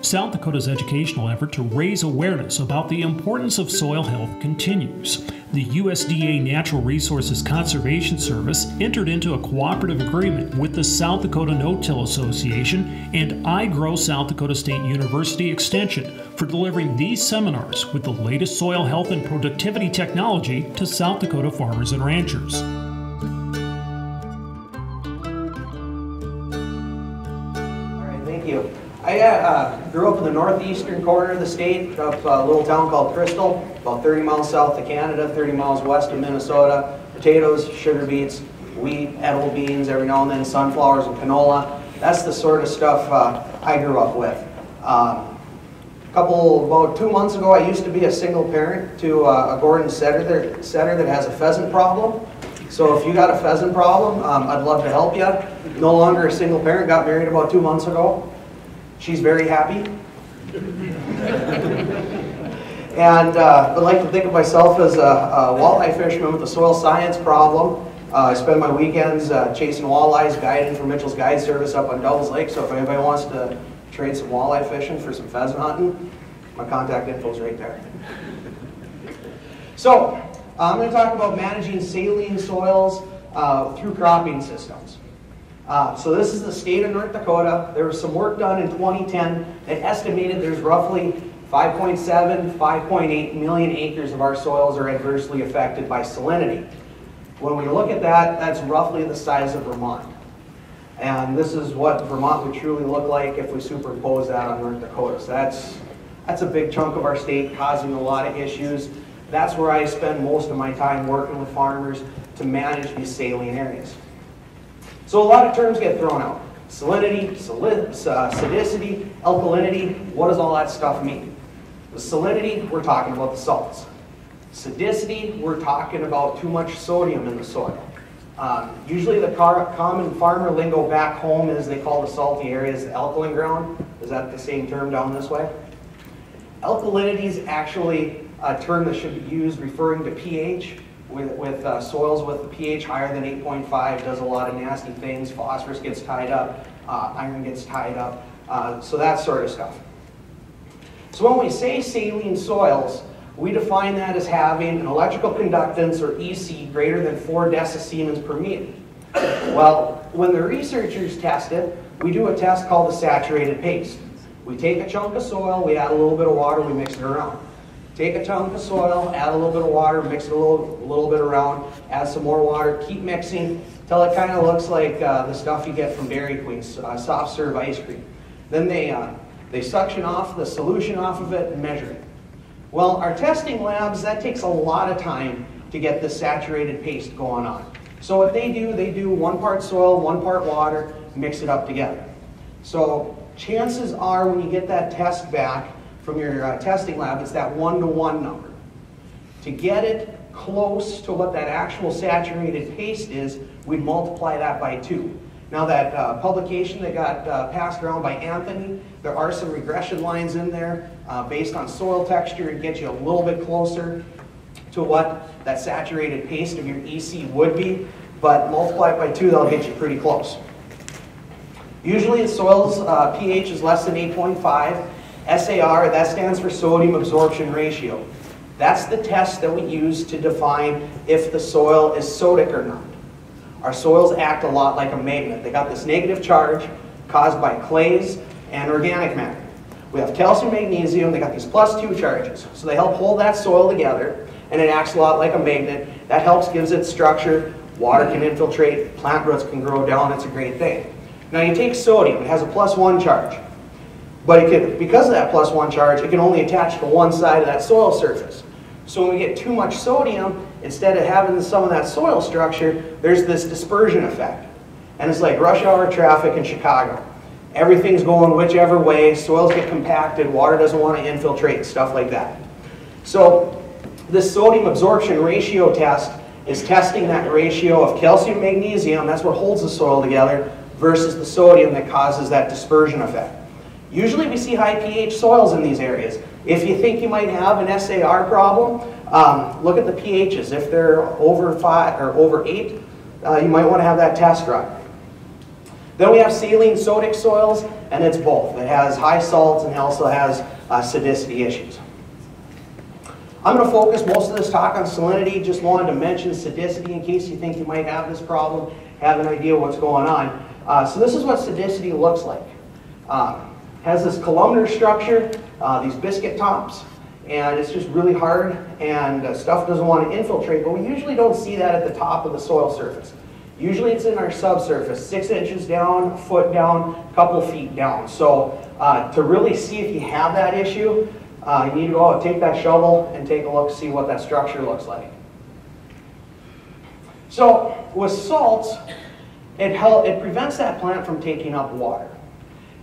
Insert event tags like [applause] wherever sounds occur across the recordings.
South Dakota's educational effort to raise awareness about the importance of soil health continues. The USDA Natural Resources Conservation Service entered into a cooperative agreement with the South Dakota No-Till Association and iGrow South Dakota State University Extension for delivering these seminars with the latest soil health and productivity technology to South Dakota farmers and ranchers. You. Uh, grew up in the northeastern corner of the state, up a little town called Crystal, about 30 miles south of Canada, 30 miles west of Minnesota. Potatoes, sugar beets, wheat, edible beans, every now and then sunflowers and canola. That's the sort of stuff uh, I grew up with. Um, a couple, about two months ago, I used to be a single parent to uh, a Gordon setter that, setter that has a pheasant problem. So if you got a pheasant problem, um, I'd love to help you. No longer a single parent, got married about two months ago. She's very happy. and uh, I like to think of myself as a, a, walleye fisherman with a soil science problem. Uh, I spend my weekends uh, chasing walleyes, guiding for Mitchell's Guide Service up on Devils Lake. So if anybody wants to trade some walleye fishing for some pheasant hunting, my contact info is right there. So I'm going to talk about managing saline soils uh, through cropping systems. Uh, so this is the state of North Dakota. There was some work done in 2010 that estimated there's roughly 5.7, 5.8 million acres of our soils are adversely affected by salinity. When we look at that, that's roughly the size of Vermont. And this is what Vermont would truly look like if we superimpose that on North Dakota. So that's, that's a big chunk of our state causing a lot of issues. That's where I spend most of my time working with farmers to manage these saline areas. So a lot of terms get thrown out. Salinity, uh, sodicity, alkalinity, what does all that stuff mean? The salinity, we're talking about the salts. Sodicity, we're talking about too much sodium in the soil. Um, usually the common farmer lingo back home is they call the salty areas the alkaline ground. Is that the same term down this way? Alkalinity is actually a term that should be used referring to pH with, with uh, soils with a pH higher than 8.5 does a lot of nasty things. Phosphorus gets tied up, uh, iron gets tied up, uh, so that sort of stuff. So when we say saline soils, we define that as having an electrical conductance, or EC, greater than 4 decisiemens per meter. Well, when the researchers test it, we do a test called the saturated paste. We take a chunk of soil, we add a little bit of water, we mix it around. Take a chunk of soil, add a little bit of water, mix it a little, little bit around, add some more water, keep mixing until it kind of looks like uh, the stuff you get from Dairy Queen, uh, soft serve ice cream. Then they, uh, they suction off the solution off of it and measure it. Well, our testing labs, that takes a lot of time to get the saturated paste going on. So what they do, they do one part soil, one part water, mix it up together. So chances are when you get that test back, from your uh, testing lab, it's that one-to-one number. To get it close to what that actual saturated paste is, we'd multiply that by two. Now that uh, publication that got uh, passed around by Anthony, there are some regression lines in there uh, based on soil texture to get you a little bit closer to what that saturated paste of your EC would be, but multiply it by two, that'll get you pretty close. Usually in soils, uh, pH is less than 8.5, SAR, that stands for sodium absorption ratio. That's the test that we use to define if the soil is sodic or not. Our soils act a lot like a magnet. They got this negative charge caused by clays and organic matter. We have calcium, magnesium, they got these plus two charges. So they help hold that soil together and it acts a lot like a magnet. That helps, gives it structure. Water can infiltrate, plant roots can grow down, it's a great thing. Now you take sodium, it has a plus one charge. But it can, because of that plus one charge, it can only attach to one side of that soil surface. So when we get too much sodium, instead of having some of that soil structure, there's this dispersion effect. And it's like rush hour traffic in Chicago. Everything's going whichever way, soils get compacted, water doesn't want to infiltrate, stuff like that. So this sodium absorption ratio test is testing that ratio of calcium magnesium, that's what holds the soil together, versus the sodium that causes that dispersion effect. Usually we see high pH soils in these areas. If you think you might have an SAR problem, um, look at the pHs. If they're over five or over eight, uh, you might want to have that test run. Then we have saline sodic soils, and it's both. It has high salts and also has uh, issues. I'm going to focus most of this talk on salinity. Just wanted to mention sodicity in case you think you might have this problem, have an idea what's going on. Uh, so this is what sodicity looks like. Uh, has this columnar structure, uh, these biscuit tops, and it's just really hard and uh, stuff doesn't want to infiltrate, but we usually don't see that at the top of the soil surface. Usually it's in our subsurface, six inches down, foot down, couple feet down. So uh, to really see if you have that issue, uh, you need to go out, take that shovel and take a look, see what that structure looks like. So with salts, it, help, it prevents that plant from taking up water.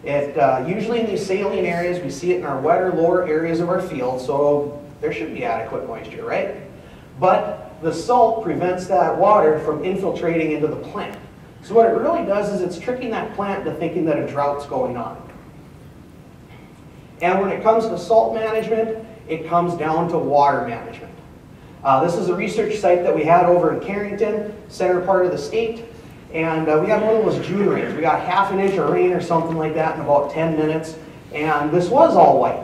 It, uh, usually in these saline areas, we see it in our wetter, lower areas of our field, so there should be adequate moisture, right? But the salt prevents that water from infiltrating into the plant. So what it really does is it's tricking that plant into thinking that a drought's going on. And when it comes to salt management, it comes down to water management. Uh, this is a research site that we had over in Carrington, center part of the state. And uh, we had one of those June rains. We got half an inch of rain or something like that in about 10 minutes. And this was all white.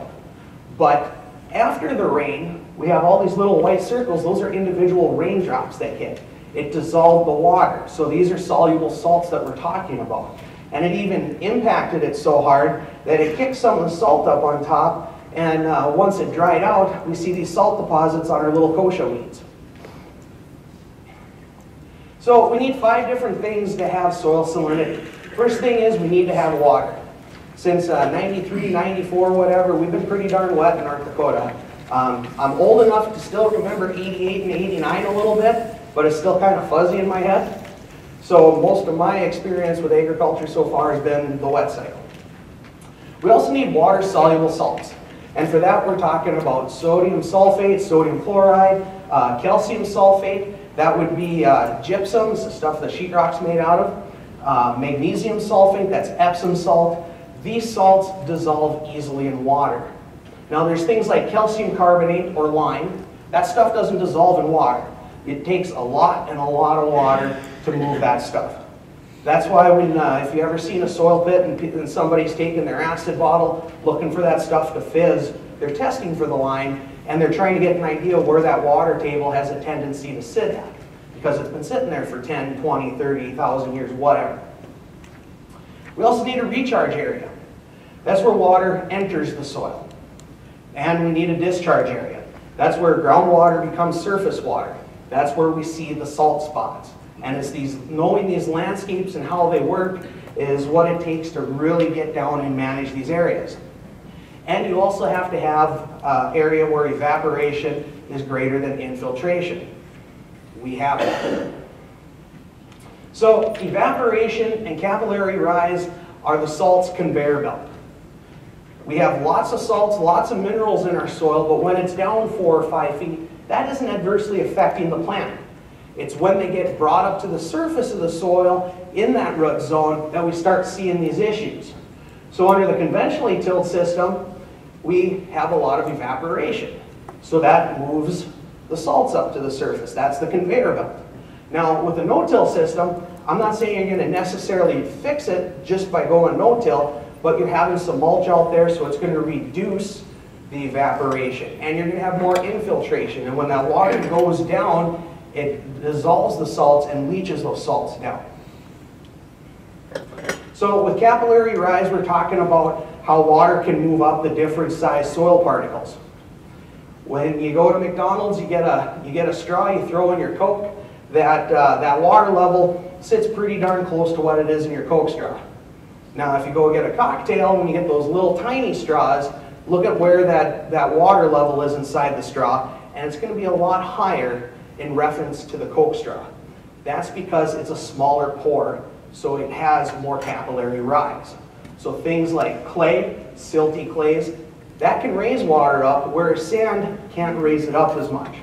But after the rain, we have all these little white circles. Those are individual raindrops that hit. It dissolved the water. So these are soluble salts that we're talking about. And it even impacted it so hard that it kicked some of the salt up on top. And uh, once it dried out, we see these salt deposits on our little kochia weeds. So we need five different things to have soil salinity. First thing is we need to have water. Since uh, 93, 94, whatever, we've been pretty darn wet in North Dakota. Um, I'm old enough to still remember 88 and 89 a little bit, but it's still kind of fuzzy in my head. So most of my experience with agriculture so far has been the wet cycle. We also need water-soluble salts. And for that, we're talking about sodium sulfate, sodium chloride, uh, calcium sulfate. That would be uh, gypsum, the stuff the sheetrock's made out of. Uh, magnesium sulfate, that's Epsom salt. These salts dissolve easily in water. Now there's things like calcium carbonate or lime. That stuff doesn't dissolve in water. It takes a lot and a lot of water to move that stuff. That's why when, uh, if you ever seen a soil pit and, and somebody's taking their acid bottle looking for that stuff to fizz, they're testing for the lime and they're trying to get an idea of where that water table has a tendency to sit at because it's been sitting there for 10, 20, 30,000 years, whatever. We also need a recharge area. That's where water enters the soil. And we need a discharge area. That's where groundwater becomes surface water. That's where we see the salt spots. And it's these, knowing these landscapes and how they work is what it takes to really get down and manage these areas. And you also have to have an area where evaporation is greater than infiltration. We have that. So evaporation and capillary rise are the salt's conveyor belt. We have lots of salts, lots of minerals in our soil, but when it's down four or five feet, that isn't adversely affecting the plant. It's when they get brought up to the surface of the soil in that root zone that we start seeing these issues. So under the conventionally tilled system, we have a lot of evaporation. So that moves the salts up to the surface. That's the conveyor belt. Now with a no-till system, I'm not saying you're going to necessarily fix it just by going no-till, but you're having some mulch out there, so it's going to reduce the evaporation. And you're going to have more infiltration. And when that water goes down, it dissolves the salts and leaches those salts down. So with capillary rise, we're talking about how water can move up the different size soil particles. When you go to McDonald's, you get a, you get a straw, you throw in your Coke, that, uh, that water level sits pretty darn close to what it is in your Coke straw. Now, if you go get a cocktail, when you get those little tiny straws, look at where that, that water level is inside the straw, and it's going to be a lot higher in reference to the Coke straw. That's because it's a smaller pore, so it has more capillary rise. So things like clay, silty clays, that can raise water up, whereas sand can't raise it up as much.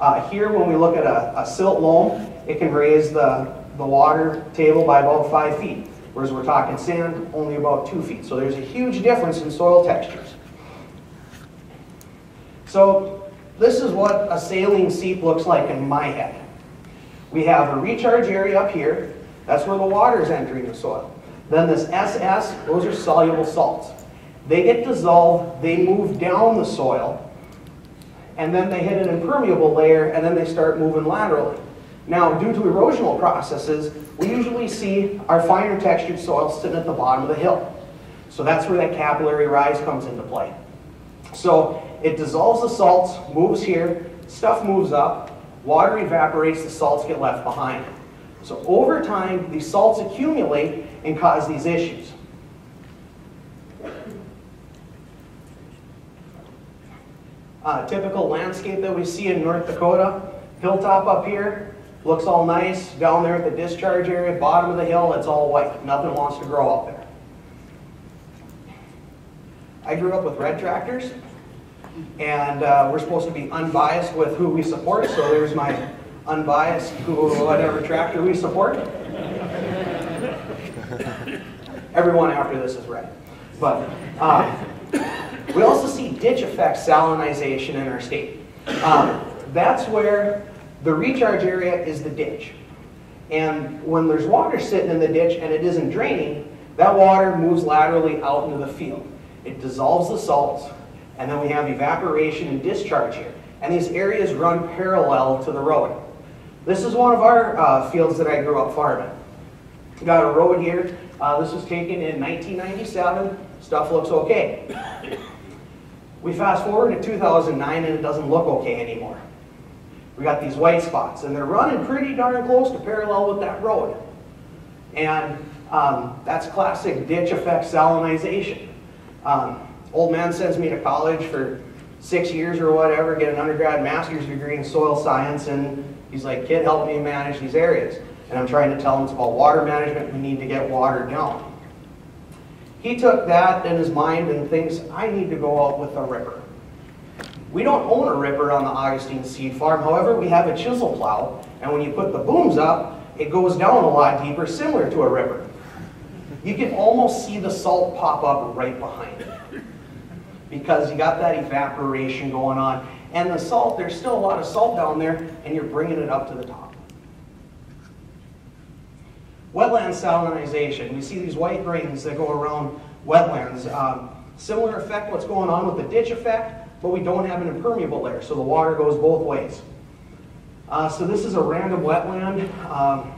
Uh, here, when we look at a, a silt loam, it can raise the, the water table by about five feet whereas we're talking sand, only about two feet. So there's a huge difference in soil textures. So this is what a saline seep looks like in my head. We have a recharge area up here. That's where the water is entering the soil. Then this SS, those are soluble salts. They get dissolved, they move down the soil, and then they hit an impermeable layer, and then they start moving laterally. Now, due to erosional processes, we usually see our finer textured soil sitting at the bottom of the hill. So that's where that capillary rise comes into play. So it dissolves the salts, moves here, stuff moves up, water evaporates, the salts get left behind. So over time, these salts accumulate and cause these issues. Uh, typical landscape that we see in North Dakota, hilltop up here, looks all nice. Down there at the discharge area, bottom of the hill, it's all white. Nothing wants to grow up there. I grew up with red tractors, and uh, we're supposed to be unbiased with who we support, so there's my unbiased who, whatever tractor we support. Everyone after this is red. But uh, we also see ditch effect salinization in our state. Um, that's where the recharge area is the ditch. And when there's water sitting in the ditch and it isn't draining, that water moves laterally out into the field. It dissolves the salts, and then we have evaporation and discharge here. And these areas run parallel to the road. This is one of our uh, fields that I grew up farming. Got a road here. Uh, this was taken in 1997. Stuff looks okay. We fast forward to 2009 and it doesn't look okay anymore. We got these white spots and they're running pretty darn close to parallel with that road. And um, that's classic ditch effect salinization. Um, old man sends me to college for six years or whatever, get an undergrad master's degree in soil science, and he's like, kid, help me manage these areas. And I'm trying to tell him it's about water management, we need to get water down. He took that in his mind and thinks, I need to go out with a ripper. We don't own a ripper on the Augustin Seed Farm. However, we have a chisel plow, and when you put the booms up, it goes down a lot deeper, similar to a ripper. You can almost see the salt pop up right behind it because you got that evaporation going on. And the salt, there's still a lot of salt down there, and you're bringing it up to the top. Wetland salinization. We see these white grains that go around wetlands. Um, similar effect what's going on with the ditch effect, but we don't have an impermeable layer, so the water goes both ways. Uh, so this is a random wetland, um,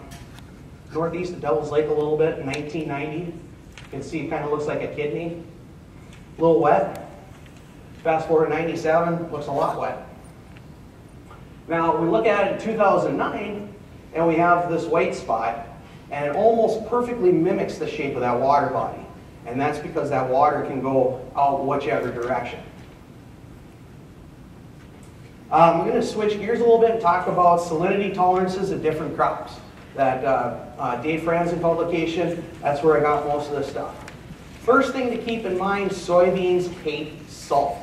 northeast of Devil's Lake a little bit, 1990. You can see it kind of looks like a kidney. A little wet. Fast forward to 97, looks a lot wet. Now we look at it in 2009, and we have this white spot, and it almost perfectly mimics the shape of that water body. And that's because that water can go out whichever direction. Um, I'm going to switch gears a little bit and talk about salinity tolerances of different crops. That uh, uh, Dave Franzen publication, that's where I got most of this stuff. First thing to keep in mind, soybeans hate salt.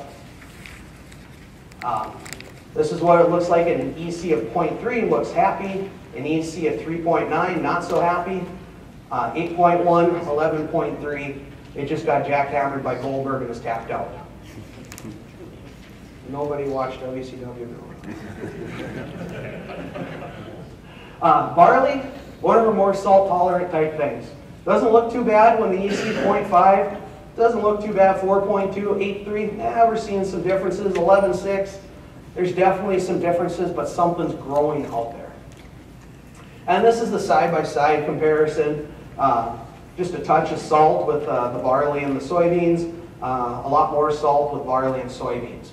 Um, this is what it looks like at an EC of 0.3, looks happy. An EC of 3.9, not so happy. Uh, 8.1, 11.3, it just got jackhammered by Goldberg and was tapped out. Nobody watched WCW. [laughs] uh, barley, one of the more salt tolerant type things. Doesn't look too bad when the EC 0.5. Doesn't look too bad 4.2, 8.3. Eh, we're seeing some differences. 11.6. There's definitely some differences, but something's growing out there. And this is the side-by-side -side comparison. Uh, just a touch of salt with uh, the barley and the soybeans. Uh, a lot more salt with barley and soybeans.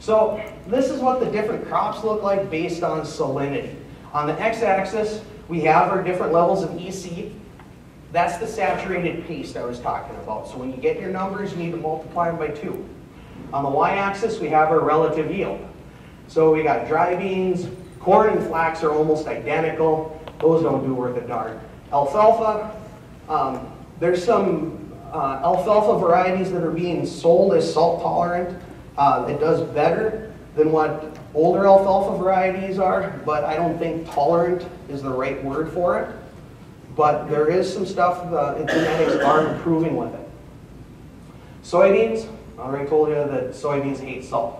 So this is what the different crops look like based on salinity. On the x-axis, we have our different levels of EC. That's the saturated paste I was talking about. So when you get your numbers, you need to multiply them by two. On the y-axis, we have our relative yield. So we got dry beans, corn and flax are almost identical. Those don't do worth a darn. Alfalfa, um, there's some uh, alfalfa varieties that are being sold as salt tolerant. Uh, it does better than what older alfalfa varieties are, but I don't think tolerant is the right word for it. But there is some stuff, uh, genetics are improving with it. Soybeans, I already told you that soybeans hate salt.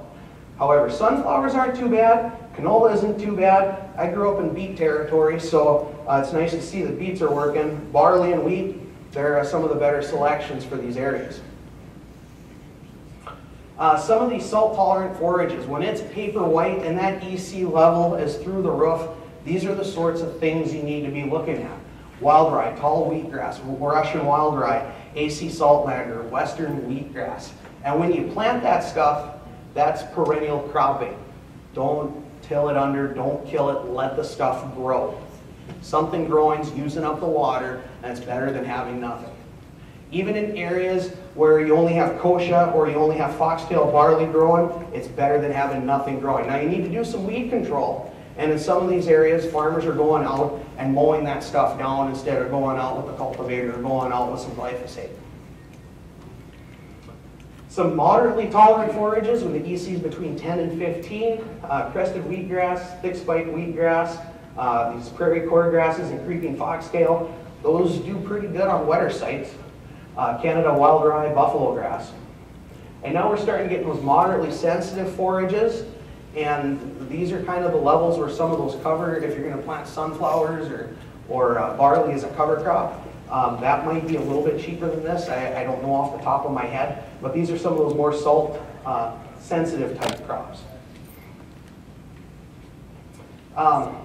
However, sunflowers aren't too bad, canola isn't too bad. I grew up in beet territory, so uh, it's nice to see the beets are working. Barley and wheat, they're some of the better selections for these areas. Uh, some of these salt-tolerant forages, when it's paper white and that EC level is through the roof, these are the sorts of things you need to be looking at. Wild rye, tall wheatgrass, Russian wild rye, AC saltlander, western wheatgrass. And when you plant that stuff, that's perennial cropping. Don't till it under, don't kill it, let the stuff grow. Something growing's using up the water, and it's better than having nothing. Even in areas where you only have kochia or you only have foxtail barley growing, it's better than having nothing growing. Now you need to do some weed control. And in some of these areas, farmers are going out and mowing that stuff down instead of going out with the cultivator or going out with some glyphosate. Some moderately tolerant forages with the ECs between 10 and 15, uh, crested wheatgrass, thick spiked wheatgrass, uh, these prairie cordgrasses and creeping foxtail. Those do pretty good on wetter sites. Uh, Canada wild rye, buffalo grass. And now we're starting to get those moderately sensitive forages and these are kind of the levels where some of those cover, if you're going to plant sunflowers or, or uh, barley as a cover crop, um, that might be a little bit cheaper than this. I, I, don't know off the top of my head, but these are some of those more salt uh, sensitive type crops. Um,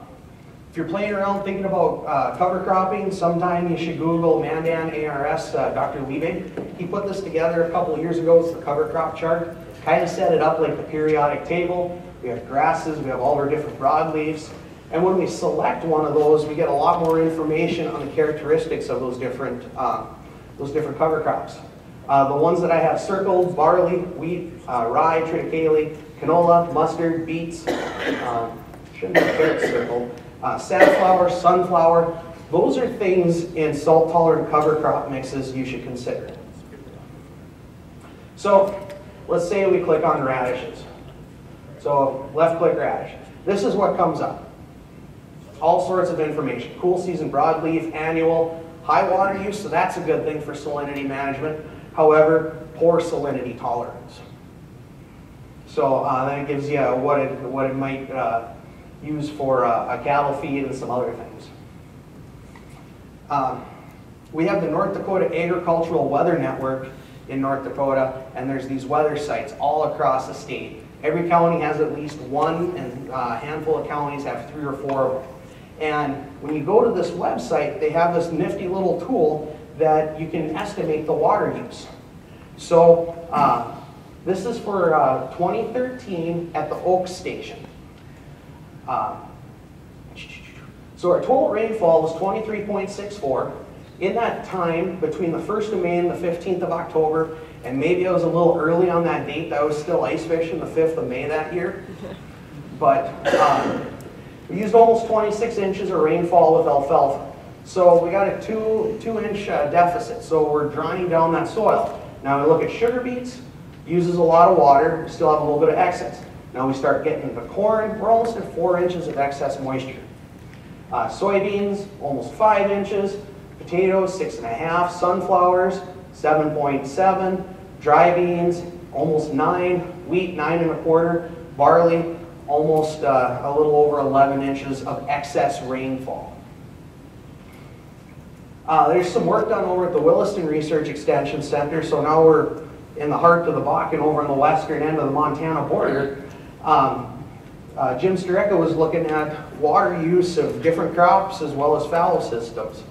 if you're playing around thinking about uh, cover cropping, sometime you should Google Mandan ARS, uh, Dr. Liebig. He put this together a couple of years ago. It's the cover crop chart. Kind of set it up like the periodic table. We have grasses, we have all our different broadleaves. And when we select one of those, we get a lot more information on the characteristics of those different, uh, those different cover crops. Uh, the ones that I have circled, barley, wheat, uh, rye, triticale, canola, mustard, beets, um, shouldn't have carrots circled, uh, safflower, sunflower, those are things in salt-tolerant cover crop mixes you should consider. So let's say we click on radishes. So left click radish. This is what comes up all sorts of information. Cool season broadleaf, annual, high water use, so that's a good thing for salinity management. However, poor salinity tolerance. So uh, gives you what it, what it might uh, use for uh, a cattle feed and some other things. Um, we have the North Dakota Agricultural Weather Network in North Dakota, and there's these weather sites all across the state. Every county has at least one, and a handful of counties have three or four of them. And when you go to this website, they have this nifty little tool that you can estimate the water use. So uh, this is for uh, 2013 at the Oakes Station. Uh, so our total rainfall was 23.64. In that time, between the 1st of May and the 15th of October, and maybe I was a little early on that date, I was still ice fishing the 5th of May that year. [laughs] But um, we used almost 26 inches of rainfall with alfalfa. So we got a two, two inch uh, deficit. So we're drying down that soil. Now we look at sugar beets, uses a lot of water, we still have a little bit of excess. Now we start getting the corn, we're almost at four inches of excess moisture. Uh, soybeans, almost five inches. Potatoes, six and a half. Sunflowers, 7.7. Dry beans, almost nine. Wheat, nine and a quarter. Barley, almost uh, a little over 11 inches of excess rainfall. Uh, there's some work done over at the Williston Research Extension Center, so now we're in the heart of the Bakken over on the western end of the Montana border. Um, uh, Jim Staricka was looking at water use of different crops as well as fallow systems.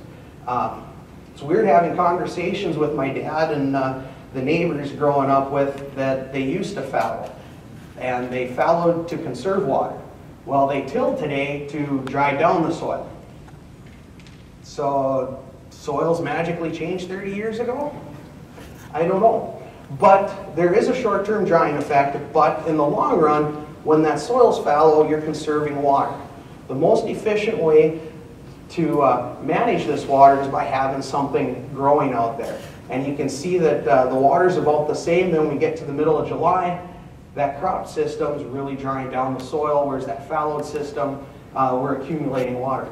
Um, it's weird having conversations with my dad and uh, the neighbors growing up with that they used to fallow and they fallowed to conserve water. Well, they tilled today to dry down the soil. So soils magically changed 30 years ago? I don't know. But there is a short-term drying effect, but in the long run, when that soil's fallow, you're conserving water. The most efficient way to uh, manage this water is by having something growing out there. And you can see that uh, the water's about the same. Then we get to the middle of July, that crop system is really drying down the soil, whereas that fallowed system, uh, we're accumulating water.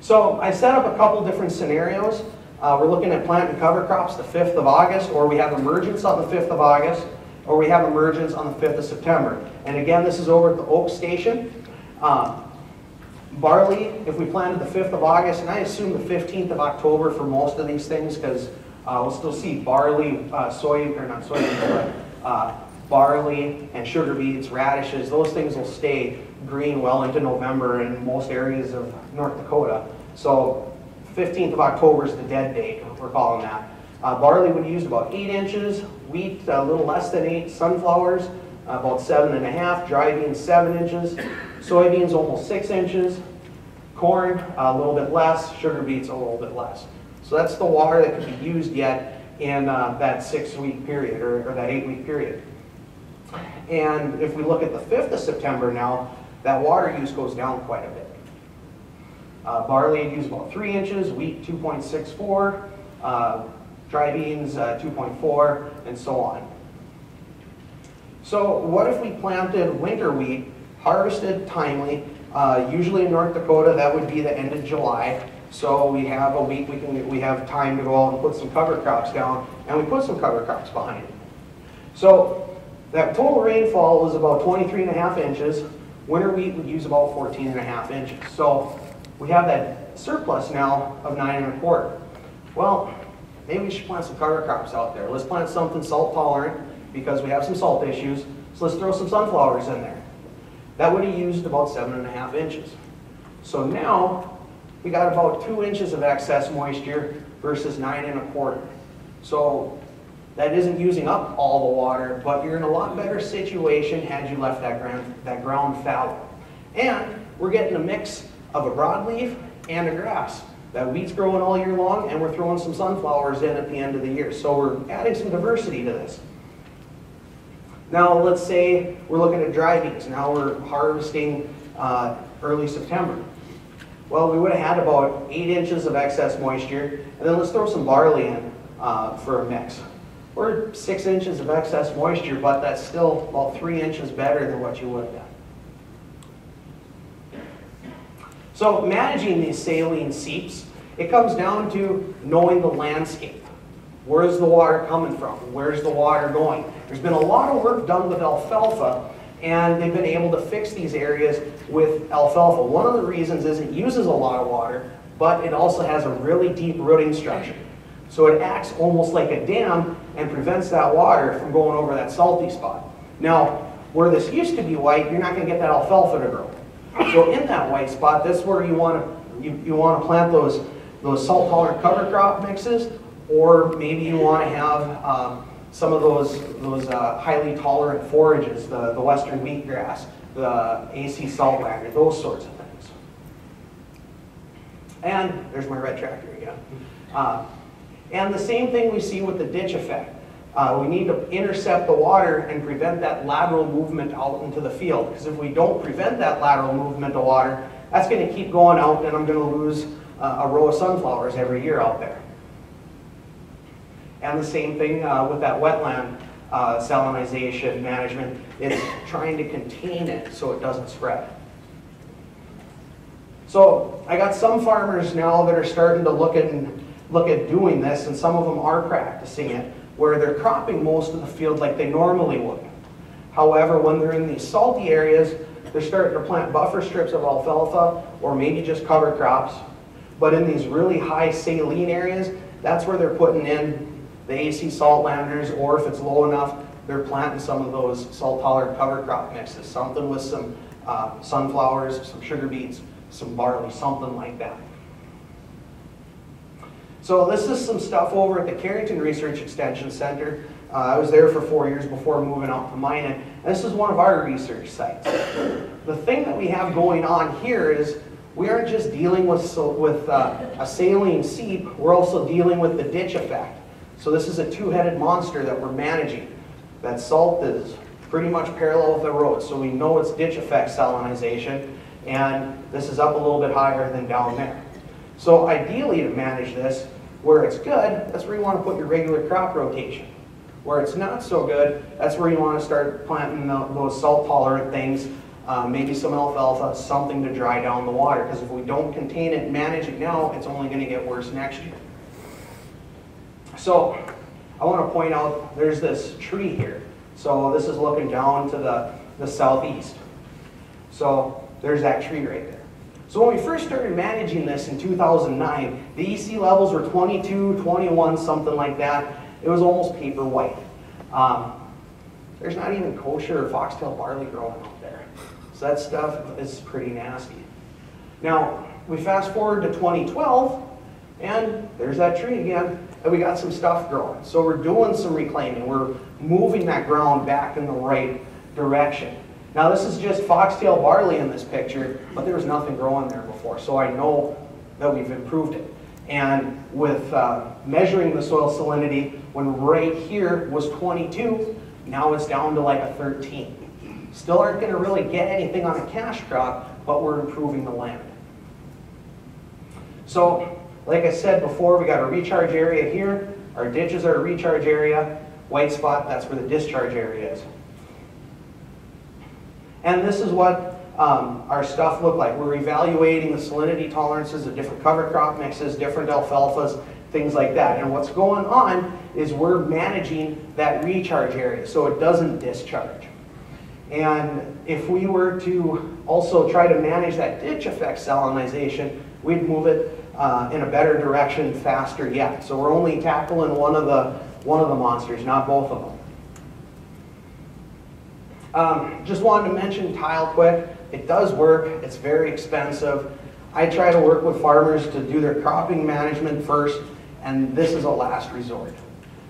So I set up a couple different scenarios. Uh, we're looking at planting cover crops the 5th of August, or we have emergence on the 5th of August. or we have emergence on the 5th of September. And again, this is over at the Oak Station. Uh, barley, if we planted the 5th of August, and I assume the 15th of October for most of these things, because uh, we'll still see barley, uh, soy, or not but uh, barley and sugar beets, radishes, those things will stay green well into November in most areas of North Dakota. So 15th of October is the dead date, we're calling that. Uh, barley would use about eight inches, wheat a little less than eight, sunflowers about seven and a half, dry beans seven inches, soybeans almost six inches, corn a little bit less, sugar beets a little bit less. So that's the water that can be used yet in uh, that six week period or, or that eight week period. And if we look at the 5th of September now, that water use goes down quite a bit. Uh, barley use about 3 inches, wheat 2.64, uh, dry beans uh, 2.4, and so on. So what if we planted winter wheat, harvested timely, uh, usually in North Dakota that would be the end of July, so we have a week, we can we have time to go out and put some cover crops down, and we put some cover crops behind it. So that total rainfall was about 23 and a half inches. Winter wheat would use about 14 and a half inches. So we have that surplus now of nine and a quarter. Well, maybe we should plant some cover crops out there. Let's plant something salt tolerant because we have some salt issues. So let's throw some sunflowers in there. That would have used about seven and a half inches. So now we got about two inches of excess moisture versus nine and a quarter. So that isn't using up all the water, but you're in a lot better situation had you left that ground, that ground fallow. And we're getting a mix of a broadleaf and a grass. That wheat's growing all year long, and we're throwing some sunflowers in at the end of the year. So we're adding some diversity to this. Now let's say we're looking at dry beans. Now we're harvesting uh, early September. Well, we would have had about eight inches of excess moisture, and then let's throw some barley in uh, for a mix. We're six inches of excess moisture, but that's still about three inches better than what you would have done. So managing these saline seeps, it comes down to knowing the landscape. Where's the water coming from? Where's the water going? There's been a lot of work done with alfalfa, and they've been able to fix these areas with alfalfa. One of the reasons is it uses a lot of water, but it also has a really deep rooting structure. So it acts almost like a dam and prevents that water from going over that salty spot. Now, where this used to be white, you're not going to get that alfalfa to grow. So in that white spot, that's where you want to you, you want to plant those those salt tolerant cover crop mixes or maybe you want to have um, some of those, those uh, highly tolerant forages, the, the western wheatgrass, the AC saltlander, those sorts of things. And there's my red tractor again. Uh, and the same thing we see with the ditch effect. Uh, we need to intercept the water and prevent that lateral movement out into the field. Because if we don't prevent that lateral movement of water, that's going to keep going out and I'm going to lose uh, a row of sunflowers every year out there. And the same thing uh, with that wetland uh, salinization management. It's trying to contain it so it doesn't spread. So I got some farmers now that are starting to look at, look at doing this, and some of them are practicing it, where they're cropping most of the field like they normally would. However, when they're in these salty areas, they're starting to plant buffer strips of alfalfa or maybe just cover crops. But in these really high saline areas, that's where they're putting in the AC saltlanders, or if it's low enough, they're planting some of those salt-tolerant cover crop mixes, something with some uh, sunflowers, some sugar beets, some barley, something like that. So this is some stuff over at the Carrington Research Extension Center. Uh, I was there for four years before moving out to Minot. And this is one of our research sites. The thing that we have going on here is we aren't just dealing with, with uh, a saline seep, we're also dealing with the ditch effect. So this is a two-headed monster that we're managing. That salt is pretty much parallel with the road, so we know it's ditch effect salinization, and this is up a little bit higher than down there. So ideally to manage this, where it's good, that's where you want to put your regular crop rotation. Where it's not so good, that's where you want to start planting those salt-tolerant things, uh, maybe some alfalfa, something to dry down the water, because if we don't contain it and manage it now, it's only going to get worse next year. So I want to point out there's this tree here. So this is looking down to the, the southeast. So there's that tree right there. So when we first started managing this in 2009, the EC levels were 22, 21, something like that. It was almost paper white. Um, there's not even kochia or foxtail barley growing out there. So that stuff is pretty nasty. Now, we fast forward to 2012, and there's that tree again, and we got some stuff growing. So we're doing some reclaiming. We're moving that ground back in the right direction. Now this is just foxtail barley in this picture, but there was nothing growing there before, so I know that we've improved it. And with uh, measuring the soil salinity, when right here was 22, now it's down to like a 13. Still aren't going to really get anything on a cash crop, but we're improving the land. So, like I said before, we got a recharge area here. Our ditches are a recharge area. White spot, that's where the discharge area is. And this is what um, our stuff looked like. We're evaluating the salinity tolerances of different cover crop mixes, different alfalfas, things like that. And what's going on is we're managing that recharge area so it doesn't discharge. And if we were to also try to manage that ditch effect salinization, we'd move it uh, in a better direction faster yet. So we're only tackling one of the, one of the monsters, not both of them. Um, just wanted to mention tile quick. It does work. It's very expensive. I try to work with farmers to do their cropping management first, and this is a last resort.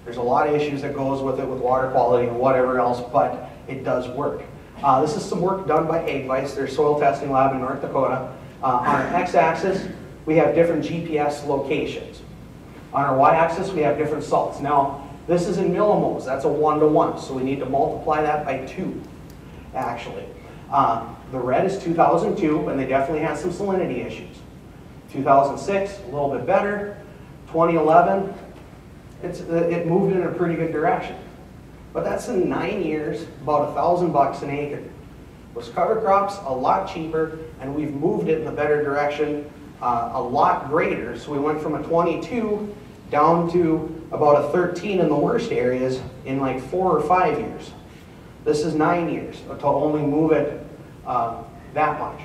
There's a lot of issues that goes with it with water quality and whatever else, but it does work. Uh, this is some work done by AgVise, their soil testing lab in North Dakota. Uh, on our x-axis, we have different GPS locations. On our y-axis, we have different salts. Now, this is in millimoles. That's a one-to-one, -one, so we need to multiply that by two, actually. Uh, the red is 2002, and they definitely had some salinity issues. 2006, a little bit better. 2011, it's, it moved in a pretty good direction. But that's in nine years, about a thousand bucks an acre. Those cover crops, a lot cheaper, and we've moved it in a better direction, uh, a lot greater. So we went from a 22 down to about a 13 in the worst areas in like four or five years. This is nine years to only move it uh, that much.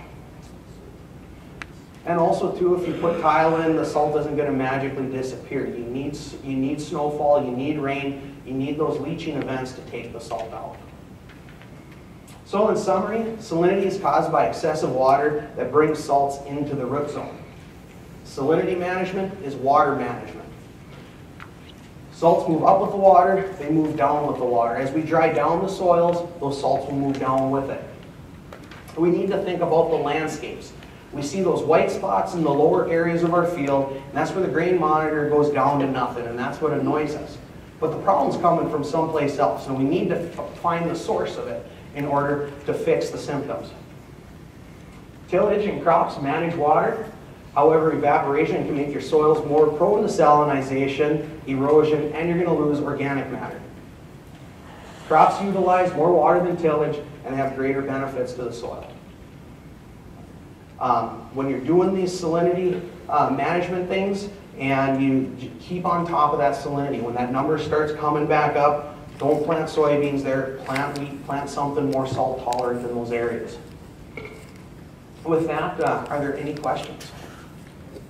And also too, if you put tile in, the salt isn't going to magically disappear. You need, you need snowfall, you need rain, you need those leaching events to take the salt out. So in summary, salinity is caused by excessive water that brings salts into the root zone. Salinity management is water management. Salts move up with the water, they move down with the water. As we dry down the soils, those salts will move down with it. We need to think about the landscapes. We see those white spots in the lower areas of our field, and that's where the grain monitor goes down to nothing, and that's what annoys us. But the problem's coming from someplace else, and we need to find the source of it in order to fix the symptoms. Tillage and crops manage water. However, evaporation can make your soils more prone to salinization, erosion, and you're going to lose organic matter. Crops utilize more water than tillage and have greater benefits to the soil. Um, when you're doing these salinity uh, management things and you keep on top of that salinity, when that number starts coming back up, don't plant soybeans there, plant wheat, plant something more salt tolerant in those areas. With that, uh, are there any questions?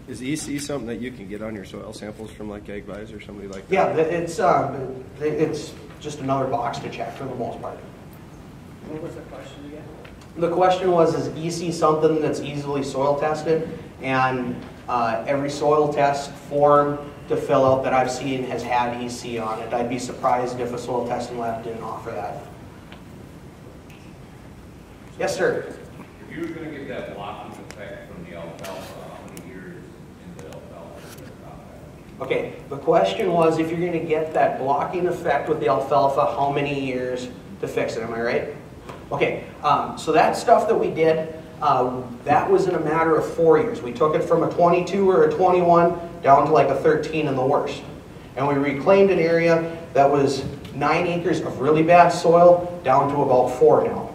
Is EC something that you can get on your soil samples from like AgVise or somebody like that? Yeah, it's, uh, it's just another box to check for the most part. What was the question again? The question was, is EC something that's easily soil tested? And uh, every soil test form to fill out that I've seen has had EC on it. I'd be surprised if a soil testing lab didn't offer that. Yes, sir. If you were going to get that blocking effect from the alfalfa, how many years into alfalfa Okay, the question was if you're going to get that blocking effect with the alfalfa, how many years to fix it? Am I right? Okay, um, so that stuff that we did, uh, that was in a matter of four years. We took it from a 22 or a 21 down to like a 13 in the worst. And we reclaimed an area that was nine acres of really bad soil down to about four now.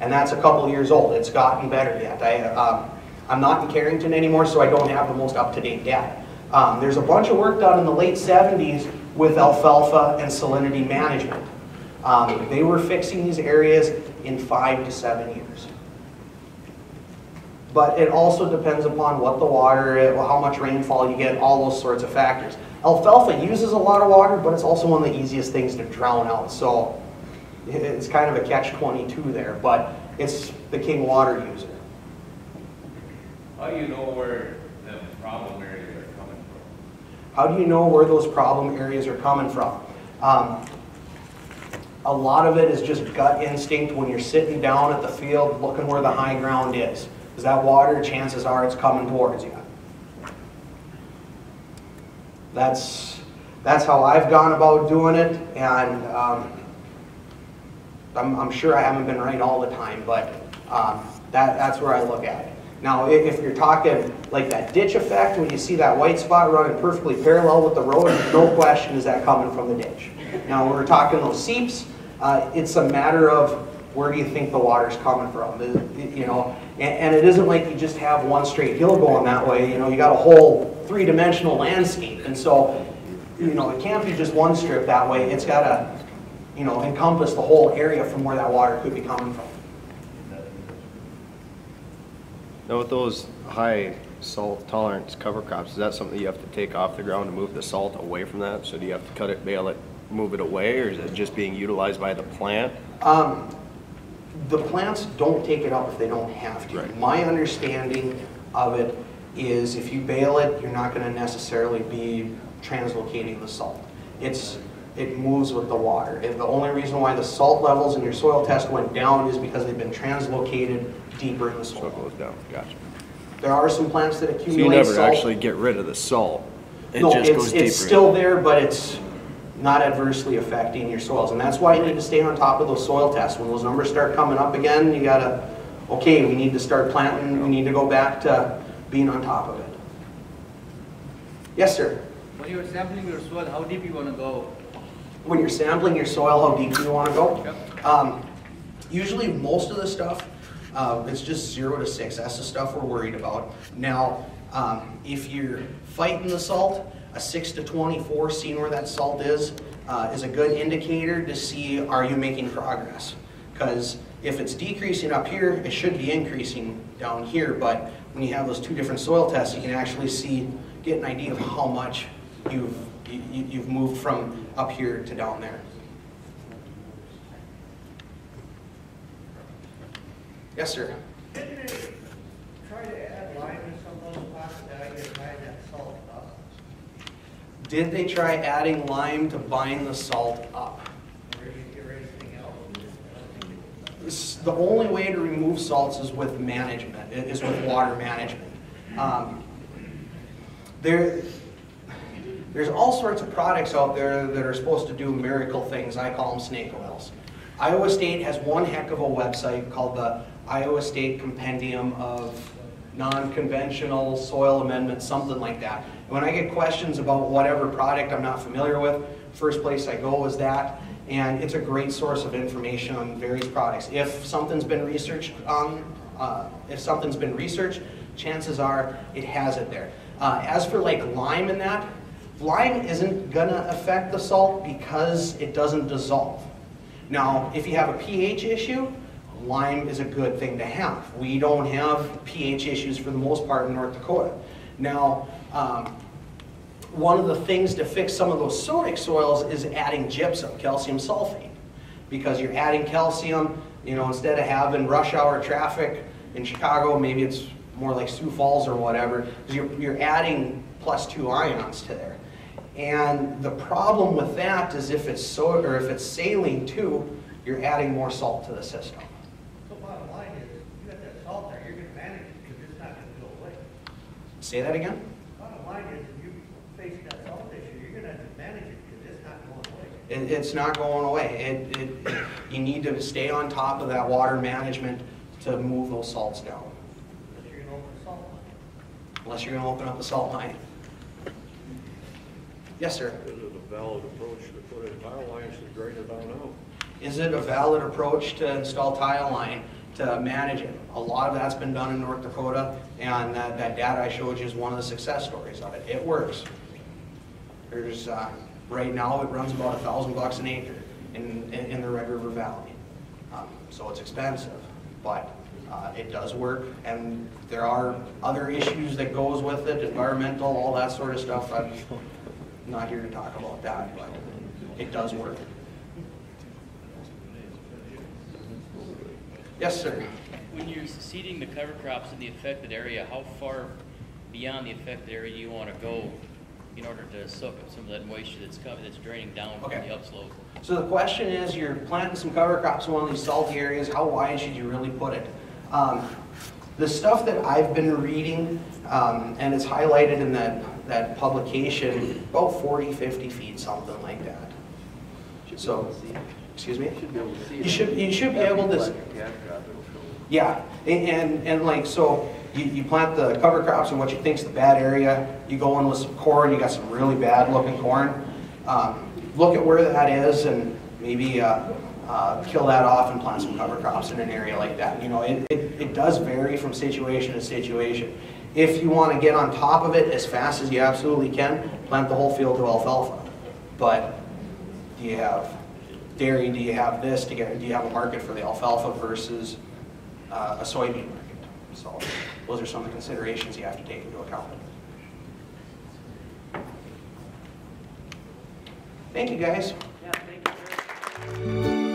And that's a couple years old. It's gotten better yet. I, um, I'm not in Carrington anymore, so I don't have the most up-to-date data. Um, there's a bunch of work done in the late 70s with alfalfa and salinity management. Um, They were fixing these areas in five to seven years. But it also depends upon what the water, is, how much rainfall you get, all those sorts of factors. Alfalfa uses a lot of water, but it's also one of the easiest things to drown out, so it's kind of a catch-22 there, but it's the king water user. How do you know where the problem from? How do you know where those problem areas are coming from? Um, a lot of it is just gut instinct when you're sitting down at the field looking where the high ground is. Is that water, chances are it's coming towards you. That's, that's how I've gone about doing it, and um, I'm, I'm sure I haven't been right all the time, but um, that, that's where I look at it. Now, if you're talking like that ditch effect, when you see that white spot running perfectly parallel with the road, no question is that coming from the ditch. Now, when we're talking those seeps, uh, it's a matter of where do you think the water's coming from, you know? And, and it isn't like you just have one straight hill going that way, you know, you got a whole three-dimensional landscape. And so, you know, it can't be just one strip that way, it's gotta, you know, encompass the whole area from where that water could be coming from. Now with those high salt tolerance cover crops, is that something you have to take off the ground to move the salt away from that? So do you have to cut it, bale it, move it away, or is it just being utilized by the plant? Um, The plants don't take it up if they don't have to. Right. My understanding of it is if you bale it, you're not gonna necessarily be translocating the salt. It's, it moves with the water. And the only reason why the salt levels in your soil test went down is because they've been translocated deeper in the soil. So it goes down, gotcha. There are some plants that So you accumulate never salt. actually get rid of the salt? It No, just it's, goes deeper? it's still there, but it's not adversely affecting your soils. And that's why you need to stay on top of those soil tests. When those numbers start coming up again, you gotta, okay, we need to start planting, we need to go back to being on top of it. Yes, sir? When you're sampling your soil, how deep you wanna go? When you're sampling your soil, how deep do you wanna go? Yep. Um, Usually, most of the stuff, uh, it's just zero to six. That's the stuff we're worried about. Now, um, if you're fighting the salt, a six to twenty-four, seeing where that salt is, uh, is a good indicator to see are you making progress. Because if it's decreasing up here, it should be increasing down here. But when you have those two different soil tests, you can actually see, get an idea of how much you've you, you- you've moved from up here to down there. Yes, sir. Didn't they try? Did they try adding lime to bind the salt up? The only way to remove salts is with management, is with water management. Um, There, there's all sorts of products out there that are supposed to do miracle things. I call them snake oils. Iowa State has one heck of a website called the Iowa State Compendium of Non-Conventional Soil Amendments, something like that. When I get questions about whatever product I'm not familiar with, first place I go is that. And it's a great source of information on various products. If something's been researched on, uh, if something's been researched, chances are it has it there. Uh, as for like lime and that, lime isn't gonna affect the salt because it doesn't dissolve. Now, if you have a pH issue, lime is a good thing to have. We don't have pH issues for the most part in North Dakota. Now, um, one of the things to fix some of those sodic soils is adding gypsum, calcium sulfate. Because you're adding calcium, you know, instead of having rush hour traffic in Chicago, maybe it's more like Sioux Falls or whatever, 'cause you're, you're adding plus two ions to there. And the problem with that is if it's so, or if it's saline too, you're adding more salt to the system. So bottom line is, you got that salt there, you're gonna manage it, because it's not gonna go away. Say that again? Bottom line is, if you face that salt issue, you're gonna have to manage it, because it's not going away. It, it's not going away. It, it, you need to stay on top of that water management to move those salts down, Unless you're gonna open a salt line. unless you're gonna open up a salt mine. Yes, sir. Is it a valid approach to put in tile lines to drain it down out? Is it a valid approach to install tile line to manage it? A lot of that's been done in North Dakota, and that, that data I showed you is one of the success stories of it. It works. There's, uh, right now, it runs about a thousand bucks an acre. in, in in the Red River Valley. Um, So it's expensive, but uh, it does work, and there are other issues that goes with it, environmental, all that sort of stuff. I'm not here to talk about that, but it does work. Yes, sir. When you're seeding the cover crops in the affected area, how far beyond the affected area do you want to go in order to soak up some of that moisture that's coming, that's draining down from the upslope? So the question is, you're planting some cover crops in one of these salty areas, how wide should you really put it? Um, The stuff that I've been reading, um, and it's highlighted in that, that publication, about 40, 50 feet, something like that. So, excuse me? You should, you should be able to, yeah, and, and, and like, so, you, you plant the cover crops in what you think's the bad area, you go in with some corn, you got some really bad looking corn. Um, Look at where that is and maybe, uh, uh, kill that off and plant some cover crops in an area like that. You know, it, it, it does vary from situation to situation. If you wanna get on top of it as fast as you absolutely can, plant the whole field to alfalfa. But do you have dairy, do you have this, do you, do you have a market for the alfalfa versus uh, a soybean market? So those are some of the considerations you have to take into account. Thank you, guys. Yeah, thank you.